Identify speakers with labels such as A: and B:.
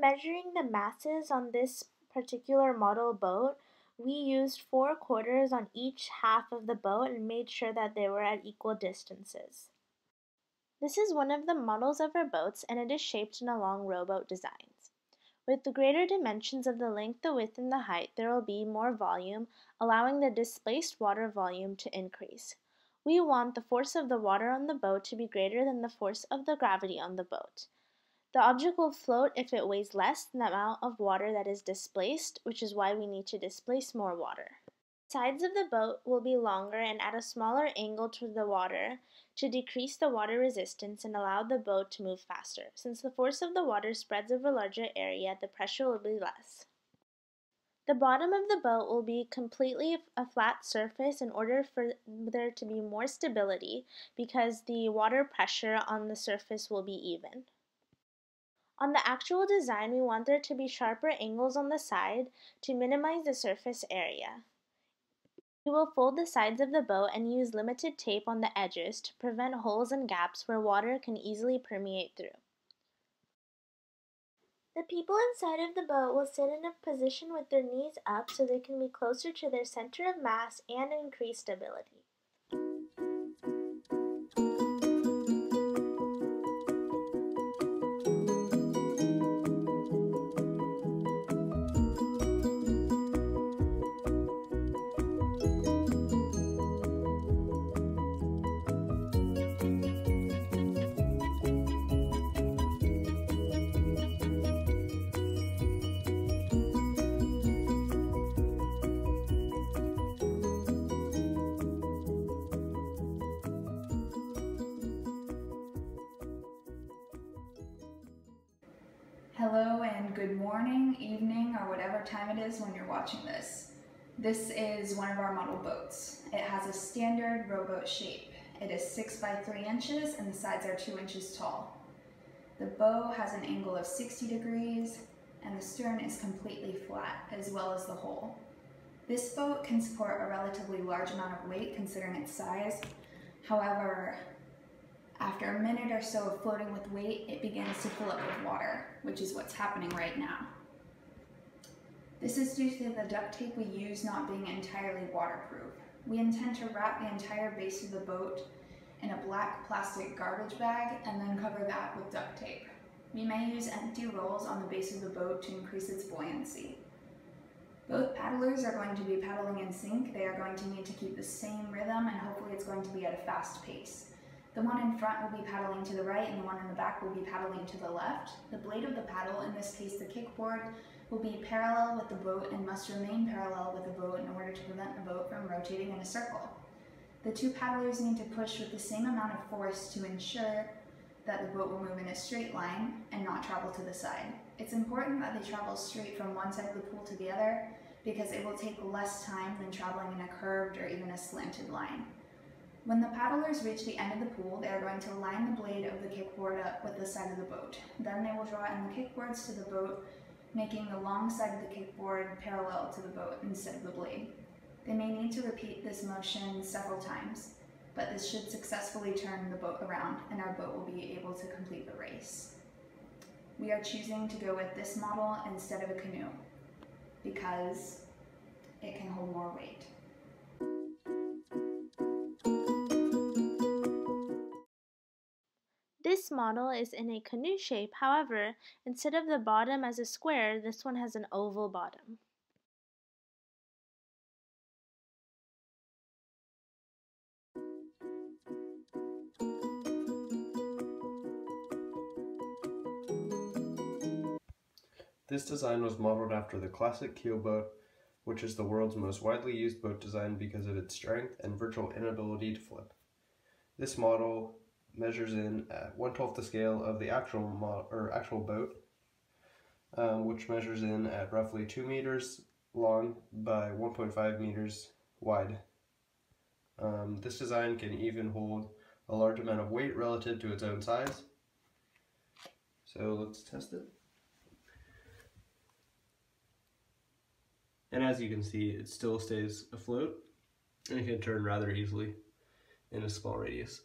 A: measuring the masses on this particular model boat, we used four quarters on each half of the boat and made sure that they were at equal distances. This is one of the models of our boats and it is shaped in a long rowboat designs. With the greater dimensions of the length, the width, and the height, there will be more volume, allowing the displaced water volume to increase. We want the force of the water on the boat to be greater than the force of the gravity on the boat. The object will float if it weighs less than the amount of water that is displaced, which is why we need to displace more water. Sides of the boat will be longer and at a smaller angle to the water to decrease the water resistance and allow the boat to move faster. Since the force of the water spreads over a larger area, the pressure will be less. The bottom of the boat will be completely a flat surface in order for there to be more stability because the water pressure on the surface will be even. On the actual design, we want there to be sharper angles on the side to minimize the surface area. We will fold the sides of the boat and use limited tape on the edges to prevent holes and gaps where water can easily permeate through. The people inside of the boat will sit in a position with their knees up so they can be closer to their center of mass and increase stability.
B: Good morning, evening, or whatever time it is when you're watching this. This is one of our model boats. It has a standard rowboat shape. It is 6 by 3 inches and the sides are 2 inches tall. The bow has an angle of 60 degrees and the stern is completely flat as well as the hull. This boat can support a relatively large amount of weight considering its size. However, after a minute or so of floating with weight, it begins to fill up with water, which is what's happening right now. This is due to the duct tape we use not being entirely waterproof. We intend to wrap the entire base of the boat in a black plastic garbage bag and then cover that with duct tape. We may use empty rolls on the base of the boat to increase its buoyancy. Both paddlers are going to be paddling in sync. They are going to need to keep the same rhythm and hopefully it's going to be at a fast pace. The one in front will be paddling to the right and the one in the back will be paddling to the left. The blade of the paddle, in this case the kickboard, will be parallel with the boat and must remain parallel with the boat in order to prevent the boat from rotating in a circle. The two paddlers need to push with the same amount of force to ensure that the boat will move in a straight line and not travel to the side. It's important that they travel straight from one side of the pool to the other because it will take less time than traveling in a curved or even a slanted line. When the paddlers reach the end of the pool, they are going to line the blade of the kickboard up with the side of the boat. Then they will draw in the kickboards to the boat, making the long side of the kickboard parallel to the boat instead of the blade. They may need to repeat this motion several times, but this should successfully turn the boat around and our boat will be able to complete the race. We are choosing to go with this model instead of a canoe because it can hold more weight.
A: This model is in a canoe shape, however, instead of the bottom as a square, this one has an oval bottom.
C: This design was modeled after the classic keelboat, which is the world's most widely used boat design because of its strength and virtual inability to flip. This model measures in at one twelfth the scale of the actual mo- or actual boat, um, which measures in at roughly two meters long by 1.5 meters wide. Um, this design can even hold a large amount of weight relative to its own size. So let's test it. And as you can see, it still stays afloat and it can turn rather easily in a small radius.